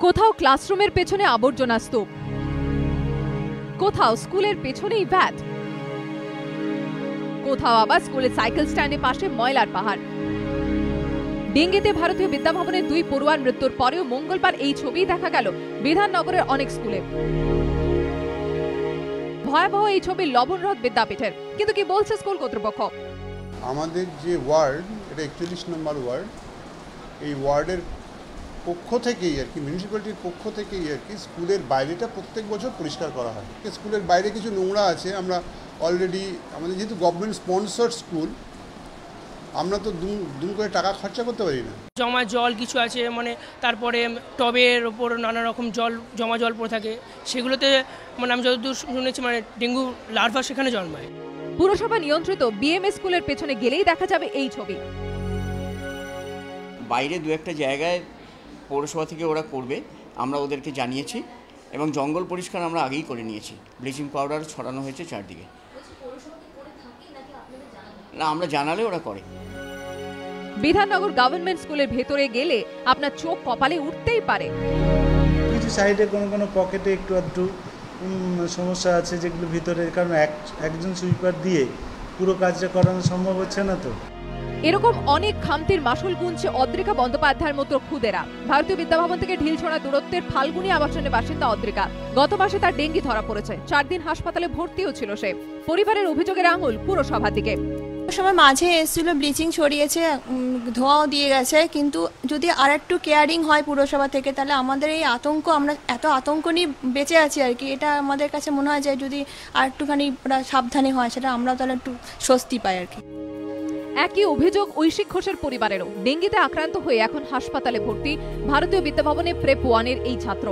কোথাও ক্লাসরুমের পেছনে আবর্জনা স্তূপ। কোথাও স্কুলের পেছনেই ভ্যাট। কোথাও আবার স্কুলের সাইকেল স্ট্যান্ডের পাশে ময়লার পাহাড়। ডেঙ্গিতে ভারতীয় বিদ্যাভবনের দুই পড়ুয়ার মৃত্যুর পরেও মঙ্গলবার এই ছবি দেখা গেল বিধাননগরের অনেক স্কুলে। ভয়াবহ এই ছবি লবণরথ বিদ্যাপীঠের। কিন্তু কি বলছে স্কুল কর্তৃপক্ষ? আমাদের যে ওয়ার্ড, এটা একচল্লিশ নম্বর ওয়ার্ড। এই ওয়ার্ডের পক্ষ থেকেই আর কি মিউনিসিপ্যালিটির পক্ষ থেকেই আর কি স্কুলের বাইরেটা প্রত্যেক বছর পরিষ্কার করা হয়। স্কুলের বাইরে কিছু নোংরা আছে আমরা অলরেডি আমাদের যেহেতু গভর্নমেন্ট স্পন্সর স্কুল আমরা তো দুম দুম করে টাকা খরচা করতে পারি না। জমা জল কিছু আছে মানে তারপরে টবের ওপর নানা রকম জল জমা জল পড়ে থাকে সেগুলোতে মানে আমি যতদূর শুনেছি মানে ডেঙ্গু লার্ভা সেখানে জন্মায়। পুরসভা নিয়ন্ত্রিত বিএমএস স্কুলের পেছনে গেলেই দেখা যাবে এই ছবি। বাইরে দু একটা জায়গায় পৌরসভা থেকে ওরা করবে আমরা ওদেরকে জানিয়েছি এবং জঙ্গল পরিষ্কার আমরা আগেই করে নিয়েছি। ব্লিচিং পাউডার ছড়ানো হয়েছে চারদিকে। না আমরা জানালে ওরা করে। বিধাননগর গভর্নমেন্ট স্কুলের ভেতরে গেলে আপনার চোখ কপালে উঠতেই পারে। কিছু সাইডে কোনো কোনো পকেটে একটু আধটু সমস্যা আছে যেগুলো ভিতরে কারণ এক একজন সুইপার দিয়ে পুরো কাজটা করানো সম্ভব হচ্ছে না তো। এরকম অনেক খামতির মাসুল গুনছে অদ্রিকা বন্দ্যোপাধ্যায়ের মতো খুদেরা। ভারতীয় বিদ্যাভবন থেকে ঢিল ঢিলছড়া দূরত্বের ফাল্গুনি আবাসনের বাসিন্দা অদ্রিকা। গত মাসে তার ডেঙ্গি ধরা পড়েছে। চার দিন হাসপাতালে ভর্তিও ছিল সে। পরিবারের অভিযোগের আঙুল পুরসভার দিকে সময় মাঝে এসেছিল, ব্লিচিং ছড়িয়েছে ধোঁয়াও দিয়ে গেছে, কিন্তু যদি আর একটু কেয়ারিং হয় পুরসভা থেকে, তাহলে আমাদের এই আতঙ্ক, আমরা এত আতঙ্ক নিয়ে বেঁচে আছি আর কি। এটা আমাদের কাছে মনে হয় যে যদি আর একটুখানি সাবধানে হয়, সেটা আমরাও তাহলে একটু স্বস্তি পাই আর কি। একই অভিযোগ ঐশিক ঘোষের পরিবারেরও। ডেঙ্গিতে আক্রান্ত হয়ে এখন হাসপাতালে ভর্তি ভারতীয় বিদ্যাভবনে প্রেপ ওয়ানের এই ছাত্র।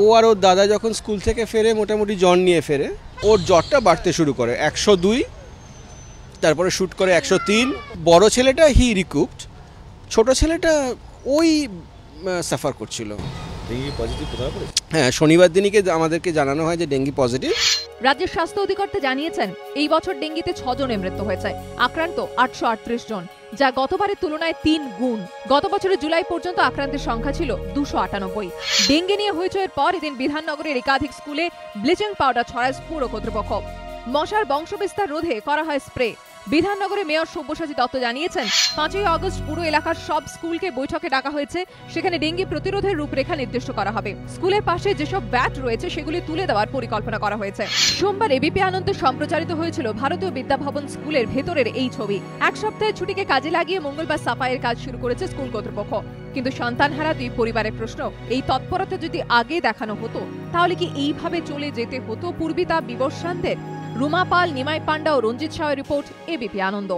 ও আর ওর দাদা যখন স্কুল থেকে ফেরে মোটামুটি জ্বর নিয়ে ফেরে ওর জ্বরটা বাড়তে শুরু করে। একশো দুই তারপরে শ্যুট করে একশো তিন। বড় ছেলেটা হি রিকুপড ছোট ছেলেটা ওই সাফার করছিল। ডেঙ্গি পজিটিভ হ্যাঁ শনিবার দিনকে আমাদেরকে জানানো হয় যে ডেঙ্গি পজিটিভ? রাজ্যের স্বাস্থ্য অধিকর্তা জানিয়েছেন, এই বছর ডেঙ্গিতে ছজনের মৃত্যু হয়েছে। আক্রান্ত আটশো আটত্রিশ জন, যা গতবারের তুলনায় তিন গুণ। গত বছরের জুলাই পর্যন্ত আক্রান্তের সংখ্যা ছিল দুশো আটানব্বই। ডেঙ্গি নিয়ে হইচয়ের পর এদিন বিধাননগরের একাধিক স্কুলে ব্লিচিং পাউডার ছড়ায় পুর কর্তৃপক্ষ। মশার বংশবিস্তার রোধে করা হয় স্প্রে। বিধাননগরে মেয়র সব্যসাচী দত্ত জানিয়েছেন, পাঁচই আগস্ট পুরো এলাকার সব স্কুলকে বৈঠকে ডাকা হয়েছে। সেখানে ডেঙ্গি প্রতিরোধের রূপরেখা নির্দিষ্ট করা হবে। স্কুলের পাশে যেসব ব্যাট রয়েছে, সেগুলি তুলে দেওয়ার পরিকল্পনা করা হয়েছে। সোমবার এবিপি আনন্দে সম্প্রচারিত হয়েছিল ভারতীয় বিদ্যাভবন স্কুলের ভেতরের এই ছবি। এক সপ্তাহের ছুটিকে কাজে লাগিয়ে মঙ্গলবার সাফাইয়ের কাজ শুরু করেছে স্কুল কর্তৃপক্ষ। কিন্তু সন্তানহারা দুই পরিবারের প্রশ্ন, এই তৎপরতা যদি আগে দেখানো হতো, তাহলে কি এইভাবে চলে যেতে হতো? পূর্বিতা বিবর্ষানদের রুমা পাল নিমাই পান্ডা ও রঞ্জিত শাহের রিপোর্ট এবিপি আনন্দ।